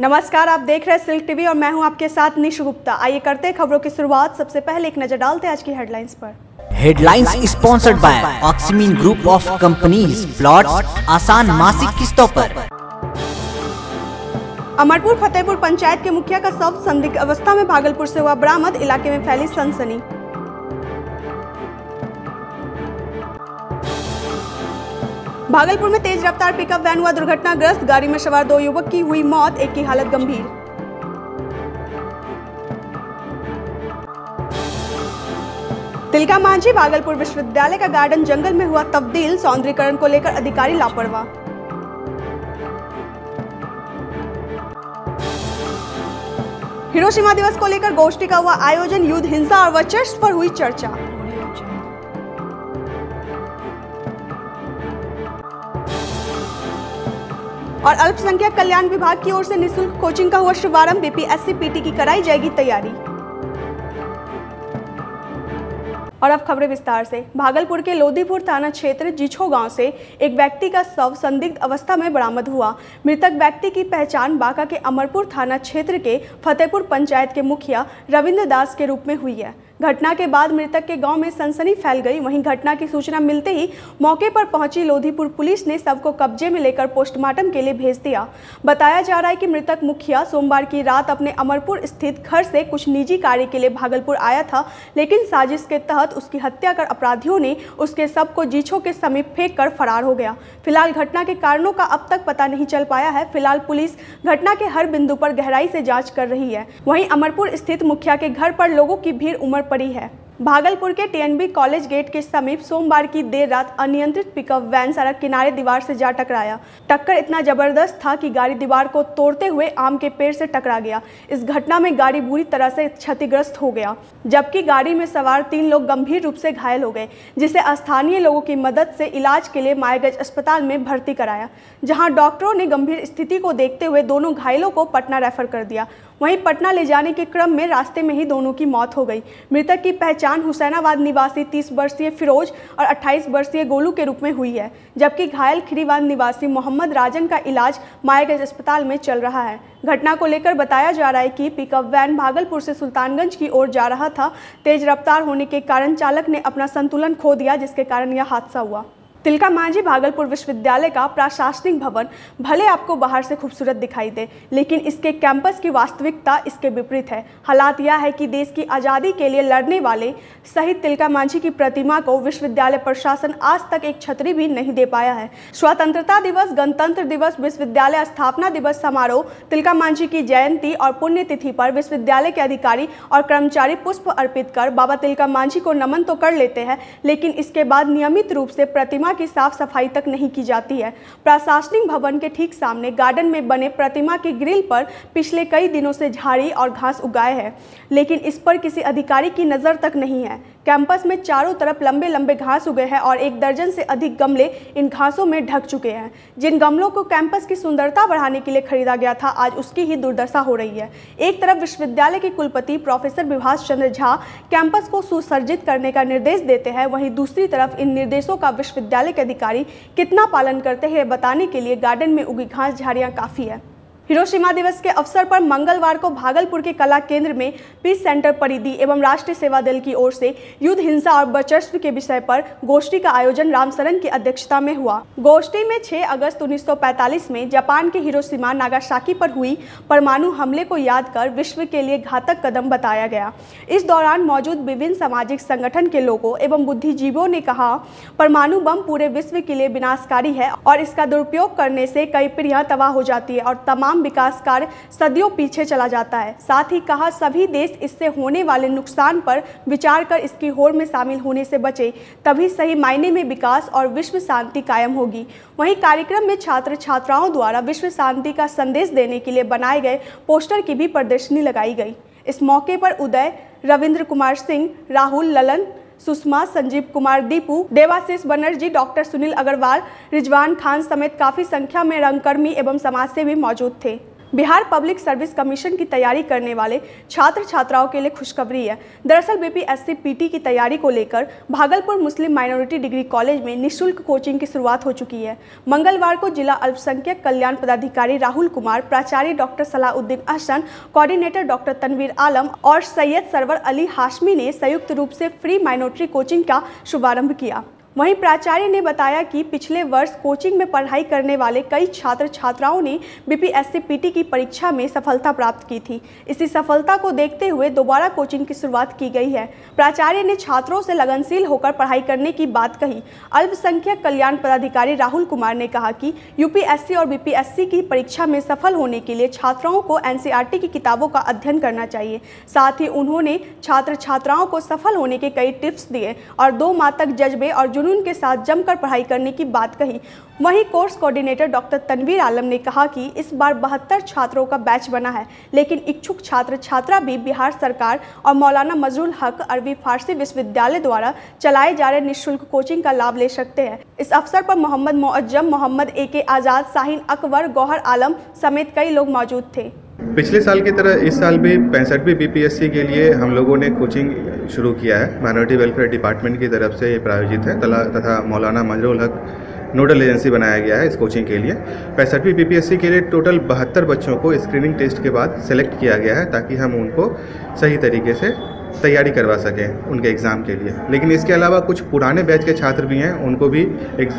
नमस्कार आप देख रहे हैं सिल्क टीवी और मैं हूँ आपके साथ निशु गुप्ता। आइए करते हैं खबरों की शुरुआत। सबसे पहले एक नज़र डालते हैं आज की हेडलाइंस पर। Headlines sponsored by Oximin group of companies plot आसान मासिक किस्तों पर। अमरपुर फतेहपुर पंचायत के मुखिया का शव संदिग्ध अवस्था में भागलपुर से हुआ बरामद इलाके में फैली सनसनी। भागलपुर में तेज रफ्तार पिकअप वैन हुआ दुर्घटनाग्रस्त। गाड़ी में सवार दो युवक की हुई मौत, एक की हालत गंभीर। तिलका मांझी, भागलपुर विश्वविद्यालय का गार्डन जंगल में हुआ तब्दील, सौंदर्यीकरण को लेकर अधिकारी लापरवाह। हिरोशिमा दिवस को लेकर गोष्ठी का हुआ आयोजन, युद्ध, हिंसा और वर्चस्व पर हुई चर्चा। और अल्पसंख्यक कल्याण विभाग की ओर से निशुल्क कोचिंग का हुआ शुभारंभ, बीपीएससी, पीटी की कराई जाएगी तैयारी। और अब खबरें विस्तार से। भागलपुर के लोधीपुर थाना क्षेत्र, जिछो गाँव से एक व्यक्ति का शव संदिग्ध अवस्था में बरामद हुआ। मृतक व्यक्ति की पहचान बांका के अमरपुर थाना क्षेत्र के फतेहपुर पंचायत के मुखिया रविंद्र दास के रूप में हुई है। घटना के बाद मृतक के गाँव में सनसनी फैल गई। वहीं घटना की सूचना मिलते ही मौके पर पहुँची लोधीपुर पुलिस ने शव को कब्जे में लेकर पोस्टमार्टम के लिए भेज दिया। बताया जा रहा है कि मृतक मुखिया सोमवार की रात अपने अमरपुर स्थित घर से कुछ निजी कार्य के लिए भागलपुर आया था, लेकिन साजिश के तहत उसकी हत्या कर अपराधियों ने उसके शव को जीछो के समीप फेंक कर फरार हो गया। फ़िलहाल घटना के कारणों का अब तक पता नहीं चल पाया है। फ़िलहाल पुलिस घटना के हर बिंदु पर गहराई से जाँच कर रही है। वहीं अमरपुर स्थित मुखिया के घर पर लोगों की भीड़ उमड़ पड़ी है। भागलपुर के टीएनबी कॉलेज गेट के समीप सोमवार की देर रात अनियंत्रित पिकअप वैन सड़क किनारे दीवार से जा टकराया। टक्कर इतना ज़बरदस्त था कि गाड़ी दीवार को तोड़ते हुए आम के पेड़ से टकरा गया। इस घटना में गाड़ी बुरी तरह से क्षतिग्रस्त हो गया, जबकि गाड़ी में सवार तीन लोग गंभीर रूप से घायल हो गए, जिसे स्थानीय लोगों की मदद से इलाज के लिए मायागंज अस्पताल में भर्ती कराया, जहाँ डॉक्टरों ने गंभीर स्थिति को देखते हुए दोनों घायलों को पटना रेफर कर दिया। वहीं पटना ले जाने के क्रम में रास्ते में ही दोनों की मौत हो गई। मृतक की पहचान हुसैनाबाद निवासी 30 वर्षीय फिरोज और 28 वर्षीय गोलू के रूप में हुई है, जबकि घायल खिरीवाद निवासी मोहम्मद राजन का इलाज मायागंज अस्पताल में चल रहा है। घटना को लेकर बताया जा रहा है कि पिकअप वैन भागलपुर से सुल्तानगंज की ओर जा रहा था। तेज रफ्तार होने के कारण चालक ने अपना संतुलन खो दिया, जिसके कारण यह हादसा हुआ। तिलका मांझी भागलपुर विश्वविद्यालय का प्रशासनिक भवन भले आपको बाहर से खूबसूरत दिखाई दे, लेकिन इसके कैंपस की वास्तविकता इसके विपरीत है। हालात यह है कि देश की आज़ादी के लिए लड़ने वाले शहीद तिलका मांझी की प्रतिमा को विश्वविद्यालय प्रशासन आज तक एक छतरी भी नहीं दे पाया है। स्वतंत्रता दिवस, गणतंत्र दिवस, विश्वविद्यालय स्थापना दिवस समारोह, तिलका मांझी की जयंती और पुण्यतिथि पर विश्वविद्यालय के अधिकारी और कर्मचारी पुष्प अर्पित कर बाबा तिलका मांझी को नमन तो कर लेते हैं, लेकिन इसके बाद नियमित रूप से प्रतिमा प्रतिमा की साफ़ सफ़ाई तक नहीं की जाती है। प्रशासनिक भवन के ठीक सामने गार्डन में बने प्रतिमा के ग्रिल पर पिछले कई दिनों से झाड़ी और घास उगाए हैं, लेकिन इस पर किसी अधिकारी की नज़र तक नहीं है। कैंपस में चारों तरफ़ लंबे लंबे घास उगे हैं और एक दर्जन से अधिक गमले इन घासों में ढक चुके हैं। जिन गमलों को कैंपस की सुंदरता बढ़ाने के लिए खरीदा गया था, आज उसकी ही दुर्दशा हो रही है। एक तरफ़ विश्वविद्यालय के कुलपति प्रोफेसर विभाष चंद्र झा कैंपस को सुसर्जित करने का निर्देश देते हैं, वहीं दूसरी तरफ़ इन निर्देशों का विश्वविद्यालय के अधिकारी कितना पालन करते हैं बताने के लिए गार्डन में उगी घास झाड़ियाँ काफ़ी है। हिरोशिमा दिवस के अवसर पर मंगलवार को भागलपुर के कला केंद्र में पीस सेंटर परिधि एवं राष्ट्रीय सेवा दल की ओर से युद्ध, हिंसा और वर्चस्व के विषय पर गोष्ठी का आयोजन रामसरन की अध्यक्षता में हुआ। गोष्ठी में 6 अगस्त 1945 में जापान के हिरोशिमा नागासाकी पर हुई परमाणु हमले को याद कर विश्व के लिए घातक कदम बताया गया। इस दौरान मौजूद विभिन्न सामाजिक संगठन के लोगों एवं बुद्धिजीवियों ने कहा, परमाणु बम पूरे विश्व के लिए विनाशकारी है और इसका दुरुपयोग करने से कई पीढ़ियाँ तबाह हो जाती है और तमाम विकास कार्य सदियों पीछे चला जाता है। साथ ही कहा, सभी देश इससे होने वाले नुकसान पर विचार कर इसकी होड़ में शामिल होने से बचे, तभी सही मायने में विकास और विश्व शांति कायम होगी। वहीं कार्यक्रम में छात्र छात्राओं द्वारा विश्व शांति का संदेश देने के लिए बनाए गए पोस्टर की भी प्रदर्शनी लगाई गई। इस मौके पर उदय, रविंद्र कुमार सिंह, राहुल ललन सुषमा, संजीव कुमार, दीपू, देवाशीष बनर्जी, डॉक्टर सुनील अग्रवाल, रिजवान खान समेत काफ़ी संख्या में रंगकर्मी एवं समाजसेवी मौजूद थे। बिहार पब्लिक सर्विस कमीशन की तैयारी करने वाले छात्र छात्राओं के लिए खुशखबरी है। दरअसल बीपीएससी पीटी की तैयारी को लेकर Bhagalpur Muslim minority degree college में निशुल्क कोचिंग की शुरुआत हो चुकी है। मंगलवार को जिला अल्पसंख्यक कल्याण पदाधिकारी राहुल कुमार, प्राचार्य doctor Salauddin Ahsan, coordinator doctor Tanveer Alam और सैयद सरवर अली हाशमी ने संयुक्त रूप से फ्री माइनॉरिटी कोचिंग का शुभारंभ किया। वहीं प्राचार्य ने बताया कि पिछले वर्ष कोचिंग में पढ़ाई करने वाले कई छात्र छात्राओं ने बीपीएससी पीटी की परीक्षा में सफलता प्राप्त की थी। इसी सफलता को देखते हुए दोबारा कोचिंग की शुरुआत की गई है। प्राचार्य ने छात्रों से लगनशील होकर पढ़ाई करने की बात कही। अल्पसंख्यक कल्याण पदाधिकारी राहुल कुमार ने कहा कि यूपीएससी और बीपीएससी की परीक्षा में सफल होने के लिए छात्राओं को एनसीईआरटी की किताबों का अध्ययन करना चाहिए। साथ ही उन्होंने छात्र छात्राओं को सफल होने के कई टिप्स दिए और दो माह तक जज्बे और जुनून के साथ जमकर पढ़ाई करने की बात कही। वहीं course coordinator doctor Tanveer Alam ने कहा कि इस बार बहत्तर छात्रों का बैच बना है, लेकिन इच्छुक छात्र छात्रा भी बिहार सरकार और मौलाना मजरुल हक अरबी फारसी विश्वविद्यालय द्वारा चलाए जा रहे निःशुल्क कोचिंग का लाभ ले सकते हैं। इस अवसर पर मोहम्मद मोअज्जम, मोहम्मद ए के आज़ाद साहिन अकबर, गौहर आलम समेत कई लोग मौजूद थे। पिछले साल की तरह इस साल भी पैंसठवीं बीपीएससी के लिए हम लोगों ने कोचिंग शुरू किया है। माइनॉरिटी वेलफेयर डिपार्टमेंट की तरफ़ से ये प्रायोजित है। तला तथा मौलाना मंजरुल हक नोडल एजेंसी बनाया गया है इस कोचिंग के लिए। पैंसठवीं बीपीएससी के लिए टोटल बहत्तर बच्चों को स्क्रीनिंग टेस्ट के बाद सेलेक्ट किया गया है ताकि हम उनको सही तरीके से तैयारी करवा सकें उनके एग्ज़ाम के लिए। लेकिन इसके अलावा कुछ पुराने बैच के छात्र भी हैं, उनको भी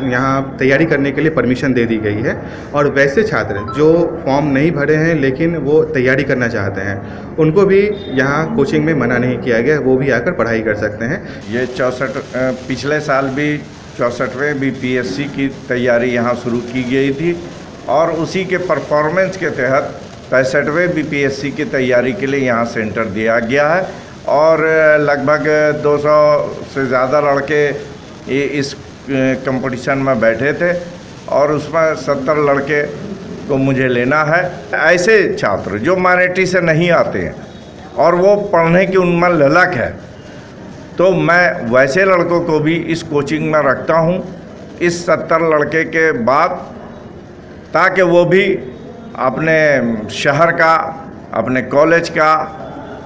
यहाँ तैयारी करने के लिए परमिशन दे दी गई है। और वैसे छात्र जो फॉर्म नहीं भरे हैं, लेकिन वो तैयारी करना चाहते हैं, उनको भी यहाँ कोचिंग में मना नहीं किया गया, वो भी आकर पढ़ाई कर सकते हैं। ये चौंसठ पिछले साल भी चौंसठवें बी पी की तैयारी यहाँ शुरू की गई थी, और उसी के परफॉर्मेंस के तहत पैंसठवें बी पी एस सी की तैयारी के लिए यहाँ सेंटर दिया गया है। और लगभग 200 से ज़्यादा लड़के इस कंपटीशन में बैठे थे और उसमें 70 लड़के को मुझे लेना है। ऐसे छात्र जो माइनॉरिटी से नहीं आते हैं और वो पढ़ने की उनमें ललक है तो मैं वैसे लड़कों को भी इस कोचिंग में रखता हूँ इस सत्तर लड़के के बाद, ताकि वो भी अपने शहर का, अपने कॉलेज का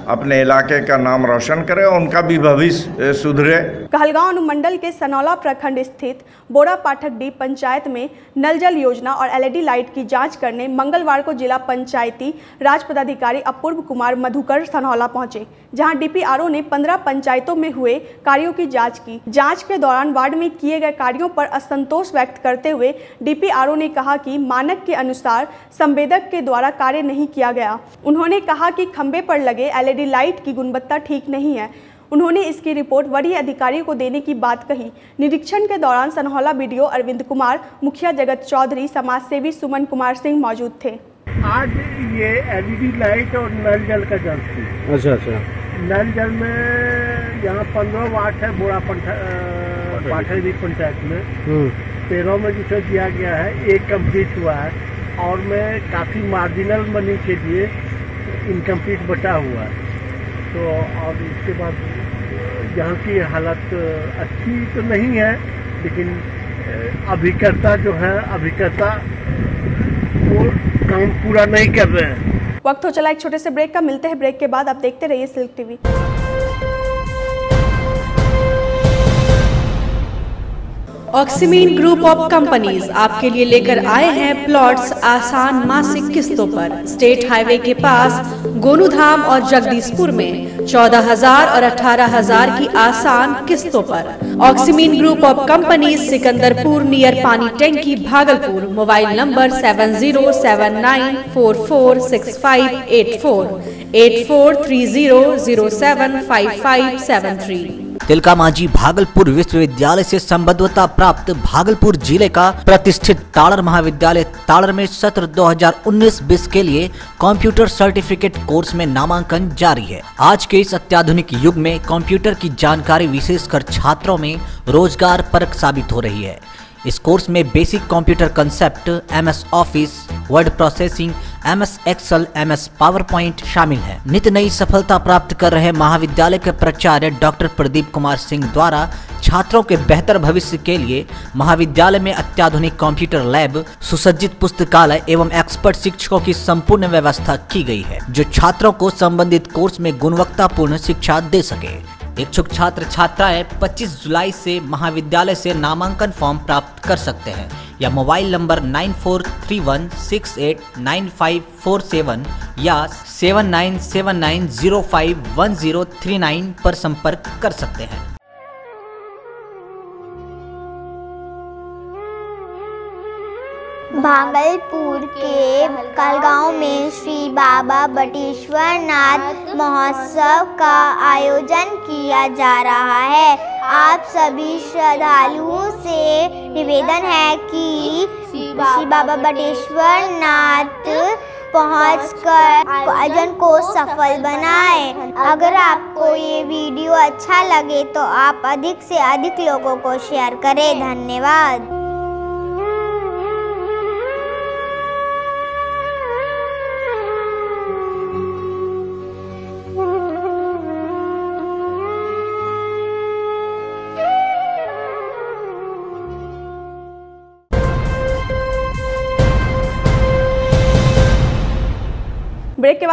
अपने इलाके का नाम रोशन करें और उनका भी भविष्य सुधरे। कहलगांव अनुमंडल के सनौला प्रखंड स्थित बोरा पाठक डी पंचायत में नल जल योजना और एलईडी लाइट की जाँच करने मंगलवार को जिला पंचायती राज पदाधिकारी अपूर्व कुमार मधुकर सनौला पहुँचे, जहाँ डीपीआरओ ने 15 पंचायतों में हुए कार्यों की जाँच की। जाँच के दौरान वार्ड में किए गए कार्यों पर असंतोष व्यक्त करते हुए डीपीआरओ ने कहा कि मानक के अनुसार संवेदक के द्वारा कार्य नहीं किया गया। उन्होंने कहा कि खंबे पर लगे एलईडी लाइट की गुणवत्ता ठीक नहीं है उन्होंने इसकी रिपोर्ट वरीय अधिकारी को देने की बात कही। निरीक्षण के दौरान सनहौला बीडीओ अरविंद कुमार मुखिया जगत चौधरी समाज सेवी सुमन कुमार सिंह मौजूद थे। आज ये एलईडी लाइट और नल जल का जल थी। अच्छा अच्छा। नल जल में यहाँ पंद्रह वाट है बोरा पाठरी पंचायत में। हम्म। तेरह में जिसे दिया गया है एक कंप्लीट हुआ है। और मैं काफ़ी मार्जिनल मनी के लिए इनकम्प्लीट बचा हुआ है। तो अब इसके बाद यहाँ की हालत अच्छी तो नहीं है, लेकिन अभिकर्ता जो है, अभिकर्ता वो काम पूरा नहीं कर रहे हैं। वक्त हो चला एक छोटे से ब्रेक का, मिलते हैं ब्रेक के बाद, आप देखते रहिए silk TV. Oximin group of companies आपके लिए लेकर आए हैं प्लॉट्स आसान मासिक किस्तों पर। स्टेट हाईवे के पास, गोनूधाम और जगदीशपुर में चौदह हज़ार और अठारह हज़ार की आसान किस्तों पर। Oximin group of companies Sikandarpur near पानी टैंकी, Bhagalpur. Mobile number seven zero seven nine four four six five eight four eight four three zero zero seven five five seven three Tilka Manjhi Bhagalpur विश्वविद्यालय से संबद्धता प्राप्त भागलपुर ज़िले का प्रतिष्ठित ताड़र महाविद्यालय ताड़र में सत्र 2019-20 के लिए कंप्यूटर सर्टिफिकेट कोर्स में नामांकन जारी है। आज के इस अत्याधुनिक युग में कंप्यूटर की जानकारी विशेषकर छात्रों में रोज़गार परक साबित हो रही है। इस कोर्स में basic computer concept M S Office Word processing M S Excel M S PowerPoint शामिल है। नित नई सफलता प्राप्त कर रहे महाविद्यालय के प्राचार्य डॉक्टर प्रदीप कुमार सिंह द्वारा छात्रों के बेहतर भविष्य के लिए महाविद्यालय में अत्याधुनिक कंप्यूटर लैब सुसज्जित पुस्तकालय एवं एक्सपर्ट शिक्षकों की संपूर्ण व्यवस्था की गई है, जो छात्रों को संबंधित कोर्स में गुणवत्तापूर्ण शिक्षा दे सके। इच्छुक छात्र छात्राएँ 25 जुलाई से महाविद्यालय से नामांकन फॉर्म प्राप्त कर सकते हैं या मोबाइल नंबर 9431689547 या 7979051039 पर संपर्क कर सकते हैं। भागलपुर के कलगांव में श्री बाबा बटेश्वर नाथ महोत्सव का आयोजन किया जा रहा है। आप सभी श्रद्धालुओं से निवेदन है कि श्री बाबा बटेश्वर नाथ पहुँच कर आयोजन को सफल बनाएँ। अगर आपको ये वीडियो अच्छा लगे तो आप अधिक से अधिक लोगों को शेयर करें। धन्यवाद।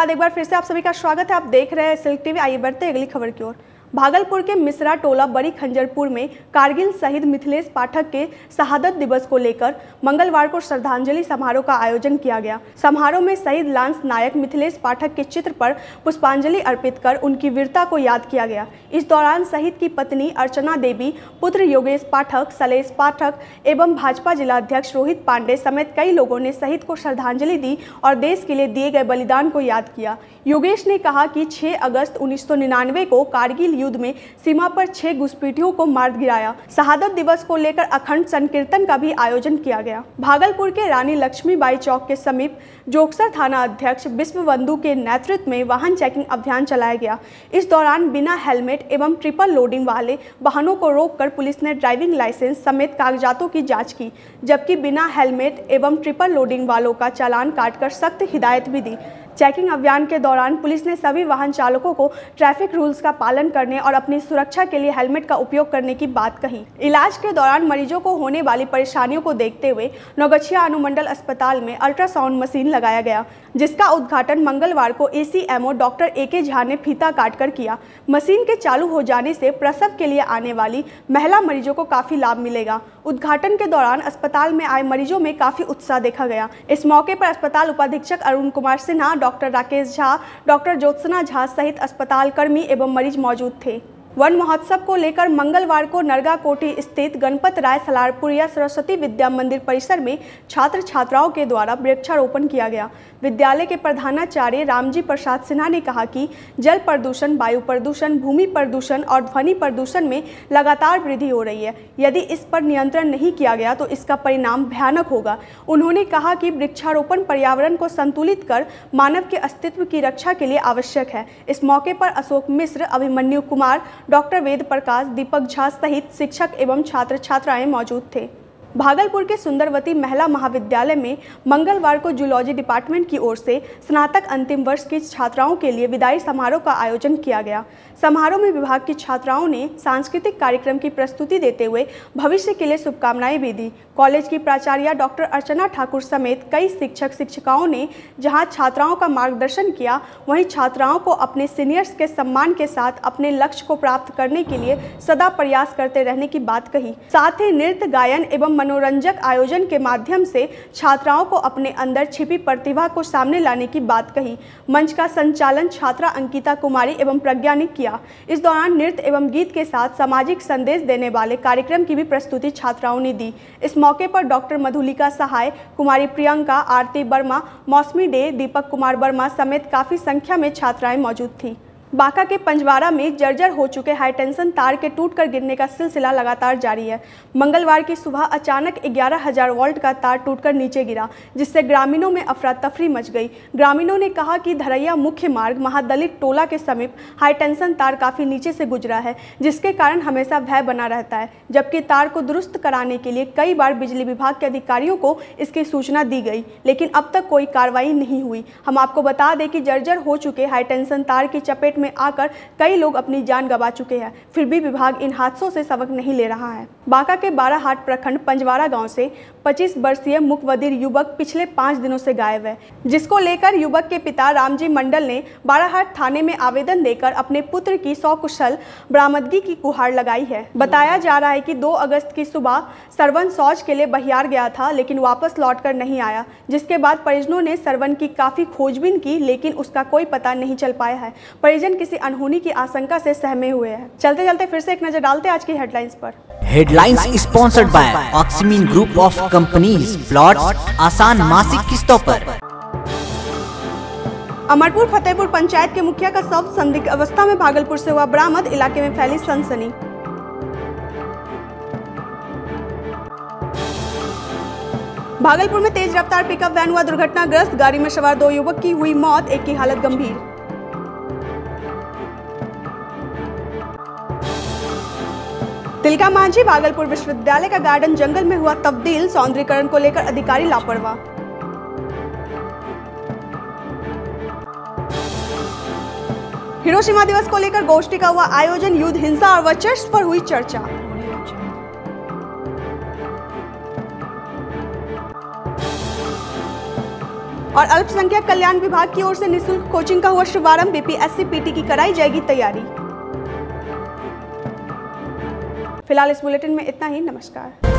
बाद एक बार फिर से आप सभी का स्वागत है। आप देख रहे हैं सिल्क टीवी। आइए बढ़ते अगली खबर की ओर। भागलपुर के मिश्रा टोला बड़ी खंजरपुर में कारगिल शहीद मिथिलेश पाठक के शहादत दिवस को लेकर मंगलवार को श्रद्धांजलि समारोह का आयोजन किया गया। समारोह में शहीद लांस नायक मिथिलेश पाठक के चित्र पर पुष्पांजलि अर्पित कर उनकी वीरता को याद किया गया। इस दौरान शहीद की पत्नी अर्चना देवी, पुत्र योगेश पाठक सलेश पाठक एवं भाजपा जिलाध्यक्ष रोहित पांडे समेत कई लोगों ने शहीद को श्रद्धांजलि दी और देश के लिए दिए गए बलिदान को याद किया। योगेश ने कहा कि 6 अगस्त उन्नीस सौ निन्यानवे को कारगिल युद्ध में सीमा पर छह घुसपैठियों को मार गिराया। शहादत दिवस को लेकर अखंड संकीर्तन का भी आयोजन किया गया। भागलपुर के रानी लक्ष्मीबाई चौक के समीप जोकसर थाना अध्यक्ष विश्वबंधु के नेतृत्व में वाहन चेकिंग अभियान चलाया गया। इस दौरान बिना हेलमेट एवं ट्रिपल लोडिंग वाले वाहनों को रोककर पुलिस ने ड्राइविंग लाइसेंस समेत कागजातों की जाँच की, जबकि बिना हेलमेट एवं ट्रिपल लोडिंग वालों का चालान काटकर सख्त हिदायत भी दी। चेकिंग अभियान के दौरान पुलिस ने सभी वाहन चालकों को ट्रैफ़िक रूल्स का पालन करने और अपनी सुरक्षा के लिए हेलमेट का उपयोग करने की बात कही। इलाज के दौरान मरीजों को होने वाली परेशानियों को देखते हुए नौगछिया अनुमंडल अस्पताल में अल्ट्रासाउंड मशीन लगाया गया, जिसका उद्घाटन मंगलवार को एसीएमओ डॉक्टर ए के झा ने फीता काटकर किया। मशीन के चालू हो जाने से प्रसव के लिए आने वाली महिला मरीजों को काफ़ी लाभ मिलेगा। उद्घाटन के दौरान अस्पताल में आए मरीजों में काफ़ी उत्साह देखा गया। इस मौके पर अस्पताल उपाधीक्षक अरुण कुमार सिन्हा डॉक्टर राकेश झा डॉक्टर ज्योत्सना झा सहित अस्पताल कर्मी एवं मरीज़ मौजूद थे। वन महोत्सव को लेकर मंगलवार को नरगा कोठी स्थित गणपत राय सलारपुरिया सरस्वती विद्या मंदिर परिसर में छात्र छात्राओं के द्वारा वृक्षारोपण किया गया। विद्यालय के प्रधानाचार्य रामजी प्रसाद सिन्हा ने कहा कि जल प्रदूषण, वायु प्रदूषण, भूमि प्रदूषण और ध्वनि प्रदूषण में लगातार वृद्धि हो रही है। यदि इस पर नियंत्रण नहीं किया गया तो इसका परिणाम भयानक होगा। उन्होंने कहा कि वृक्षारोपण पर्यावरण को संतुलित कर मानव के अस्तित्व की रक्षा के लिए आवश्यक है। इस मौके पर अशोक मिश्र, अभिमन्यु कुमार डॉक्टर वेद प्रकाश दीपक झा सहित शिक्षक एवं छात्र छात्राएँ मौजूद थे। भागलपुर के सुंदरवती महिला महाविद्यालय में मंगलवार को जूलॉजी डिपार्टमेंट की ओर से स्नातक अंतिम वर्ष की छात्राओं के लिए विदाई समारोह का आयोजन किया गया। समारोह में विभाग की छात्राओं ने सांस्कृतिक कार्यक्रम की प्रस्तुति देते हुए भविष्य के लिए शुभकामनाएँ भी दी। कॉलेज की प्राचार्य डॉक्टर अर्चना ठाकुर समेत कई शिक्षक शिक्षिकाओं ने जहाँ छात्राओं का मार्गदर्शन किया, वहीं छात्राओं को अपने सीनियर्स के सम्मान के साथ अपने लक्ष्य को प्राप्त करने के लिए सदा प्रयास करते रहने की बात कही। साथ ही नृत्य, गायन एवं मनोरंजक आयोजन के माध्यम से छात्राओं को अपने अंदर छिपी प्रतिभा को सामने लाने की बात कही। मंच का संचालन छात्रा अंकिता कुमारी एवं प्रज्ञा ने किया। इस दौरान नृत्य एवं गीत के साथ सामाजिक संदेश देने वाले कार्यक्रम की भी प्रस्तुति छात्राओं ने दी। इस मौके पर डॉक्टर मधुलिका सहाय, कुमारी प्रियंका, आरती वर्मा, मौसमी डे, दीपक कुमार वर्मा समेत काफ़ी संख्या में छात्राएँ मौजूद थी। बांका के पंजवारा में जर्जर हो चुके हाईटेंशन तार के टूटकर गिरने का सिलसिला लगातार जारी है। मंगलवार की सुबह अचानक ग्यारह हज़ार वोल्ट का तार टूटकर नीचे गिरा, जिससे ग्रामीणों में अफरा तफरी मच गई। ग्रामीणों ने कहा कि धरैया मुख्य मार्ग महादलित टोला के समीप हाईटेंशन तार काफ़ी नीचे से गुजरा है, जिसके कारण हमेशा भय बना रहता है, जबकि तार को दुरुस्त कराने के लिए कई बार बिजली विभाग के अधिकारियों को इसकी सूचना दी गई, लेकिन अब तक कोई कार्रवाई नहीं हुई। हम आपको बता दें कि जर्जर हो चुके हाईटेंशन तार की चपेट में आकर कई लोग अपनी जान गंवा चुके हैं। फिर भी विभाग इन हादसों से सबक नहीं ले रहा है। बांका के बाराहाट प्रखंड पंजवारा गाँव से 25 वर्षीय मुखबदिर युवक पिछले पाँच दिनों से गायब है, जिसको लेकर युवक के पिता रामजी मंडल ने बाराहाट थाने में आवेदन देकर अपने पुत्र की सौकुशल बरामदगी की गुहार लगाई है। बताया जा रहा है कि 2 अगस्त की सुबह सरवन शौच के लिए बहियार गया था, लेकिन वापस लौटकर नहीं आया, जिसके बाद परिजनों ने सरवन की काफ़ी खोजबीन की, लेकिन उसका कोई पता नहीं चल पाया है। परिजन किसी अनहोनी की आशंका से सहमे हुए हैं। चलते चलते फिर से एक नज़र डालते हैं आज की हेडलाइंस पर। Headlines sponsored by Oximin group of companies plot आसान मासिक किस्तों पर अमरपुर फतेहपुर पंचायत के मुखिया का शव संदिग्ध अवस्था में भागलपुर से हुआ बरामद इलाके में फैली सनसनी। भागलपुर में तेज रफ्तार पिकअप वैन हुआ दुर्घटनाग्रस्त गाड़ी में सवार दो युवक की हुई मौत एक की हालत गंभीर। तिलका मांझी भागलपुर विश्वविद्यालय का गार्डन जंगल में हुआ तब्दील, सौंदर्यकरण को लेकर अधिकारी लापरवाह। हिरोशिमा दिवस को लेकर गोष्ठी का हुआ आयोजन, युद्ध, हिंसा और वर्चस्व पर हुई चर्चा। और अल्पसंख्यक कल्याण विभाग की ओर से निशुल्क कोचिंग का हुआ शुभारंभ, बीपीएससी, पीटी की कराई जाएगी तैयारी। फ़िलहाल इस बुलेटिन में इतना ही नमस्कार।